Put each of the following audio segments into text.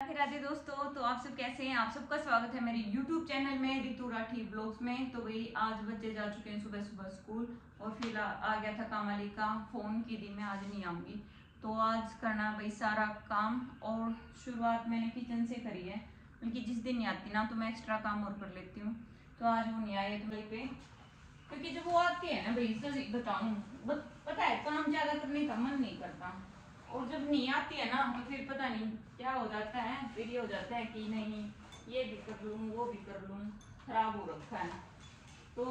राधे दोस्तों तो आप सब कैसे हैं? आप सबका स्वागत है मेरे YouTube चैनल में रितु राठी ब्लॉग्स में। तो भाई आज बच्चे जा चुके हैं सुबह सुबह स्कूल और फिर आ, गया था काम वाली का फ़ोन की दी मैं आज नहीं आऊँगी। तो आज करना भाई सारा काम और शुरुआत मैंने किचन से करी है क्योंकि जिस दिन नहीं आती ना तो मैं एक्स्ट्रा काम और कर लेती हूँ। तो आज वो नहीं आए भाई पे। क्योंकि जब वो आती हैं ना भाई सही बताऊँ पता है काम ज़्यादा करने का मन नहीं करता। और जब नहीं आती है ना तो फिर पता नहीं क्या हो जाता है, फिर ये हो जाता है कि नहीं, ये भी कर लूँ, वो भी कर लूँ, खराब हो रखा है। तो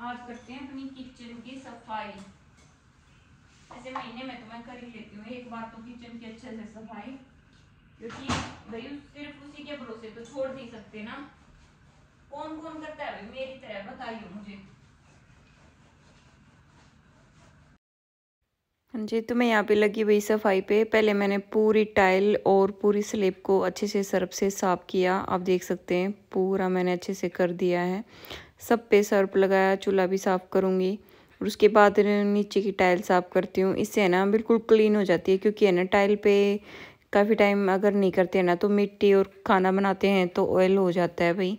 आज करते हैं अपनी किचन की सफ़ाई। ऐसे महीने में तो मैं कर ही लेती हूँ, एक बार तो किचन की अच्छे से सफ़ाई, क्योंकि भाई सिर्फ़ उसी के भरोसे तो छोड़ नहीं सकते ना। कौन कौन करता है भाई? मेरी तरह बताइए मुझे। जी तो मैं यहाँ पे लगी हुई सफ़ाई पे। पहले मैंने पूरी टाइल और पूरी स्लेब को अच्छे से सर्फ से साफ़ किया। आप देख सकते हैं, पूरा मैंने अच्छे से कर दिया है। सब पे सर्फ लगाया, चूल्हा भी साफ़ करूँगी। और उसके बाद नीचे की टाइल साफ़ करती हूँ। इससे है ना, बिल्कुल क्लीन हो जाती है, क्योंकि है ना, टाइल पे काफ़ी टाइम अगर नहीं करते हैं ना तो मिट्टी और खाना बनाते हैं तो ऑयल हो जाता है भाई।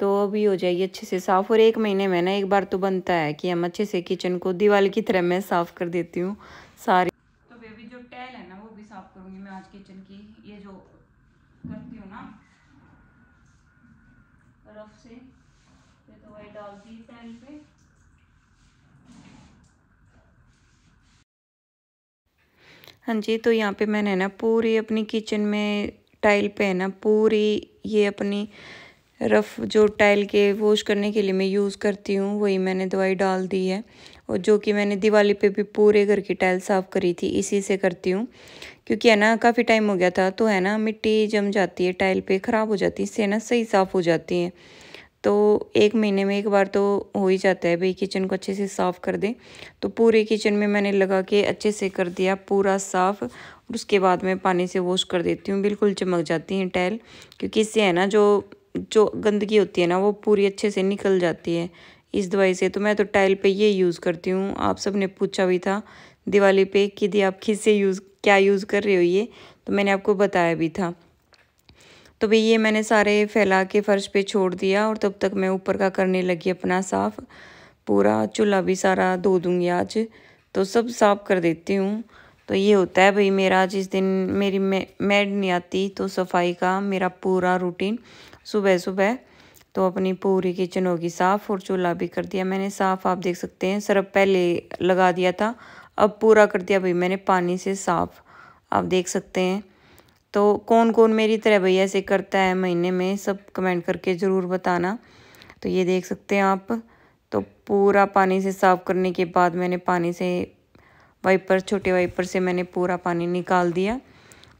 तो अभी हो जाएगी अच्छे से साफ़। और एक महीने में ना, एक बार तो बनता है कि हम अच्छे से किचन को दिवाली की तरह मैं साफ़ कर देती हूँ। सारी। तो बेबी जो टैल है ना वो भी साफ़ करूँगी मैं आज किचन की। ये जो करती हूँ ना रफ से ये तो वही डालती टैल पे। हाँ जी तो यहाँ पे मैंने ना पूरी अपनी किचन में टाइल पे है ना पूरी ये अपनी रफ़ जो टाइल के वॉश करने के लिए मैं यूज़ करती हूँ, वही मैंने दवाई डाल दी है। और जो कि मैंने दिवाली पे भी पूरे घर की टाइल साफ़ करी थी, इसी से करती हूँ। क्योंकि है ना, काफ़ी टाइम हो गया था तो है ना, मिट्टी जम जाती है, टाइल पे ख़राब हो जाती है, इससे ना, सही साफ़ हो जाती है। तो एक महीने में एक बार तो हो ही जाता है, भाई किचन को अच्छे से साफ़ कर दें। तो पूरे किचन में मैंने लगा के अच्छे से कर दिया, पूरा साफ़। और उसके बाद मैं पानी से वॉश कर देती हूँ, बिल्कुल चमक जाती हैं टाइल। क्योंकि इससे है ना, जो जो गंदगी होती है ना, वो पूरी अच्छे से निकल जाती है। इस दवाई से तो मैं तो टाइल पे ये यूज़ करती हूँ। आप सबने पूछा भी था दिवाली पे कि दी आप किस से यूज़, क्या यूज़ कर रहे हो ये? तो मैंने आपको बताया भी था। तो भाई ये मैंने सारे फैला के फर्श पे छोड़ दिया और तब तक मैं ऊपर का करने लगी अपना साफ़। पूरा चूल्हा भी सारा धो दूँगी आज। तो सब साफ़ कर देती हूँ। तो ये होता है भाई मेरा जिस दिन मेरी मैड नहीं आती तो सफ़ाई का मेरा पूरा रूटीन। सुबह सुबह। तो अपनी पूरी किचन होगी साफ़ और चूल्हा भी कर दिया मैंने। साफ़ आप देख सकते हैं, सरफ पहले लगा दिया था, अब पूरा कर दिया भाई मैंने पानी से साफ़। आप देख सकते हैं। तो कौन कौन मेरी तरह भाई ऐसे करता है महीने में, सब कमेंट करके ज़रूर बताना। तो ये देख सकते हैं आप तो पूरा पानी से साफ़ करने के बाद मैंने पानी से वाइपर छोटे वाइपर से मैंने पूरा पानी निकाल दिया।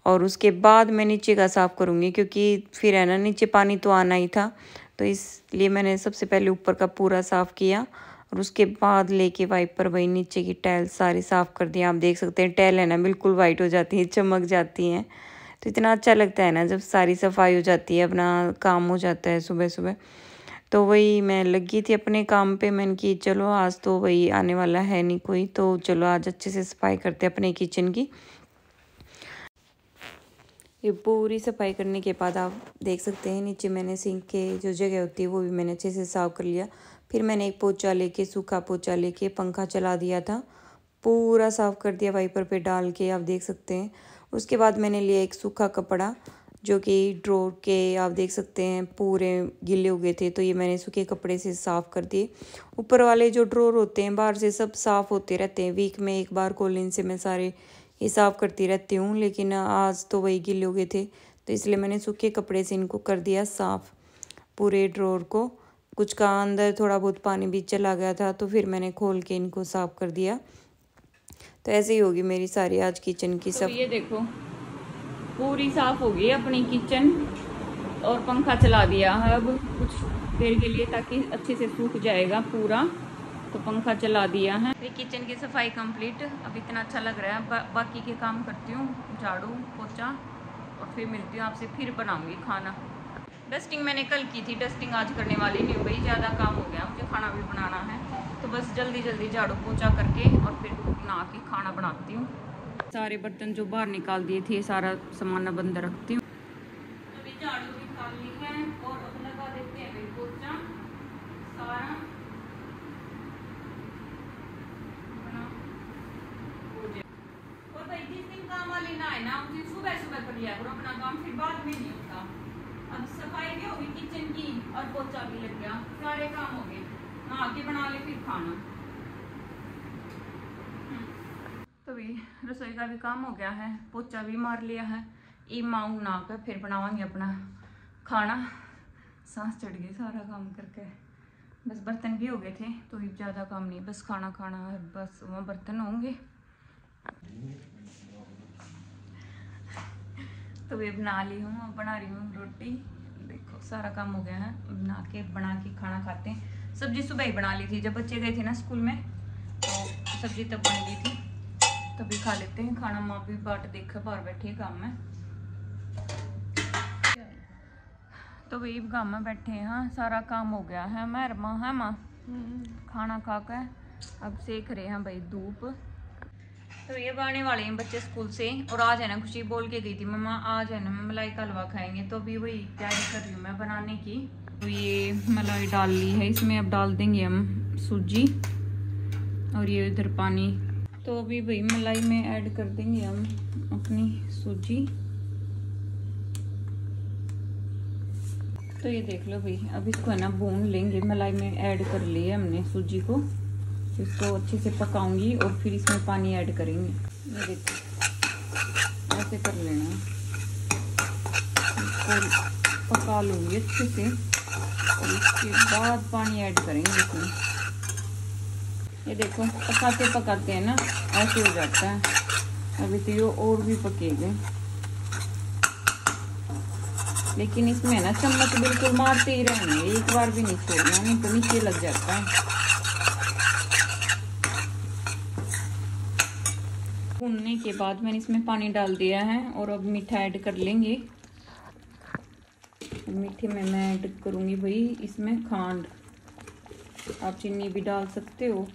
और उसके बाद मैं नीचे का साफ़ करूँगी, क्योंकि फिर है ना, नीचे पानी तो आना ही था। तो इसलिए मैंने सबसे पहले ऊपर का पूरा साफ़ किया और उसके बाद लेके वाइपर वही नीचे की टैल सारी साफ़ कर दी। आप देख सकते हैं टैल है ना, बिल्कुल वाइट हो जाती है, चमक जाती हैं। तो इतना अच्छा लगता है ना, जब सारी सफ़ाई हो जाती है, अपना काम हो जाता है सुबह सुबह तो वही मैं लगी थी अपने काम पे, मैंने की, चलो आज तो वही आने वाला है नहीं कोई तो चलो आज अच्छे से सफ़ाई करते अपने किचन की। ये पूरी सफ़ाई करने के बाद आप देख सकते हैं, नीचे मैंने सिंक के जो जगह होती है, वो भी मैंने अच्छे से साफ़ कर लिया। फिर मैंने एक पोचा लेके, सूखा पोचा लेके पंखा चला दिया था। पूरा साफ़ कर दिया, वाइपर पे डाल के आप देख सकते हैं। उसके बाद मैंने लिया एक सूखा कपड़ा, जो कि ड्रोर के आप देख सकते हैं, पूरे गिले हो गए थे तो ये मैंने सूखे कपड़े से साफ़ कर दिए। ऊपर वाले जो ड्रोर होते हैं, बाहर से सब साफ़ होते रहते हैं। वीक में एक बार, कोलिन से मैं सारे ये साफ़ करती रहती हूँ, लेकिन आज तो वही गिले हो गए थे तो इसलिए मैंने सूखे कपड़े से इनको कर दिया साफ़ पूरे ड्रोर को। कुछ का अंदर थोड़ा बहुत पानी भी चला गया था तो फिर मैंने खोल के इनको साफ़ कर दिया। तो ऐसे ही होगी मेरी सारी आज किचन की सब। तो ये देखो, पूरी साफ़ होगी अपनी किचन, और पंखा चला दिया अब कुछ देर के लिए ताकि अच्छे से सूख जाएगा पूरा। तो पंखा चला दिया है। फिर किचन की सफ़ाई कंप्लीट अब इतना अच्छा लग रहा है। बा, बाकी के काम करती हूँ झाड़ू पोछा और फिर मिलती हूँ आपसे फिर बनाऊँगी खाना। डस्टिंग मैंने कल की थी। डस्टिंग आज करने वाली नहीं हुई ज़्यादा काम हो गया। मुझे खाना भी बनाना है। तो बस जल्दी जल्दी झाड़ू पोछा करके और फिर नहा के खाना बनाती हूँ। सारे बर्तन जो बाहर निकाल दिए थे सारा सामान बंद रखती हूँ सारा अपना हो जाए और भाई जिस दिन काम वाले ना आए ना उस दिन सुबह कर अपना काम फिर बाद में नहीं होता। अब सफ़ाई भी होगी किचन की, और पोचा भी लग गया। सारे काम हो गए। नहा के बना ले, फिर खाना। तो भी रसोई का भी काम हो गया है। पोचा भी मार लिया है। ई माऊ ना कर फिर बनावांगे अपना खाना। सांस चढ़ गई सारा काम करके। बस बर्तन भी हो गए थे तो ज़्यादा काम नहीं। बस खाना खाना बस वो बर्तन होंगे। तो ये बना ली हूँ अब बना रही हूँ रोटी। देखो सारा काम हो गया है। बना के बना के खाना खाते हैं। सब्ज़ी सुबह ही बना ली थी। जब बच्चे गए थे ना स्कूल में तो सब्ज़ी तब बन गई थी। तभी खा लेते हैं। खाना माँ भी बाट देखा बाहर बैठे काम में। तो वही काम में बैठे हैं। हाँ सारा काम हो गया है। मैं माँ है माँ। खाना खा कर अब सेक रहे हैं भाई धूप। तो ये आने वाले हैं बच्चे स्कूल से और आज है ना खुशी बोल के गई थी मम्मा आज है ना मलाई का हलवा खाएँगे तो अभी वही तैयारी कर रही हूँ मैं बनाने की तो ये मलाई डाल ली है इसमें अब डाल देंगे हम सूजी और ये इधर पानी तो अभी भाई मलाई में ऐड कर देंगे हम अपनी सूजी तो ये देख लो भाई अब इसको है ना भून लेंगे मलाई में ऐड कर लिया हमने सूजी को इसको अच्छे से पकाऊँगी और फिर इसमें पानी ऐड करेंगे। देखो, ऐसे कर लेना। इसको पका लूँगी अच्छे से और इसके बाद पानी ऐड करेंगे इसमें। ये देखो, पकाते पकाते हैं ना, ऐसे हो जाता है। अभी तो ये और भी पकेगा। लेकिन इसमें ना चम्मच बिल्कुल मारते ही रहना एक बार भी नहीं छोड़ना, नहीं तो नीचे लग जाता है। के बाद मैंने इसमें पानी डाल दिया है और अब मीठा ऐड कर लेंगे। मीठे में मैं ऐड करूँगी भाई इसमें खांड। आप चीनी भी डाल सकते हो।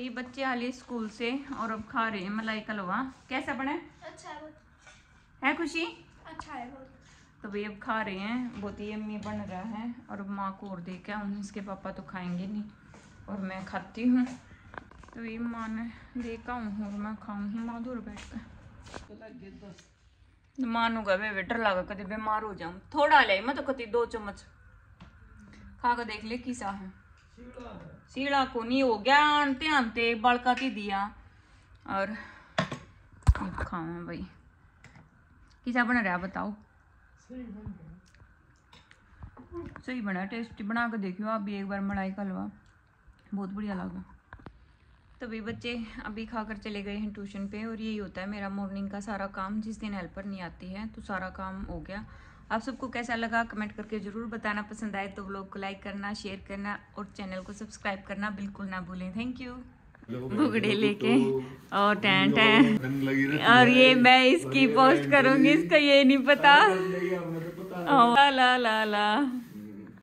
ये बच्चे हाले स्कूल से और अब खा रहे हैं मलाई का हलवा कैसा बना है? अच्छा है बहुत है खुशी? अच्छा है बहुत तो भाई अब खा रहे हैं। बहुत ही अम्मी बन रहा है और अब माँ को और दे के आऊँ। इसके पापा तो खाएँगे नहीं। और मैं खाती हूँ। तो ये माँ ने देखा हूँ और मैं खाऊँगी माँ दूर बैठ कर मानू का वे डर लगा कभी बीमार हो जाऊँ थोड़ा ले मैं तो कति दो चम्मच खा कर देख ले किसा है सीड़ा को नहीं हो गया आनते आनते बड़का दिया और खाऊं भाई किसा बन रहा बताओ सही बना टेस्टी बना कर देखियो आप भी एक बार मलाई का हलवा बहुत बढ़िया लगा तो भी बच्चे अभी खाकर चले गए हैं ट्यूशन पे और यही होता है मेरा मॉर्निंग का सारा काम जिस दिन हेल्पर नहीं आती है तो सारा काम हो गया। आप सबको कैसा लगा? कमेंट करके ज़रूर बताना पसंद आए तो ब्लॉग को लाइक करना शेयर करना और चैनल को सब्सक्राइब करना बिल्कुल ना भूलें। थैंक यू भुगड़े लेके और टैं टैं और ये मैं इसकी पोस्ट करूँगी इसका ये नहीं पता। ला ला ला ला।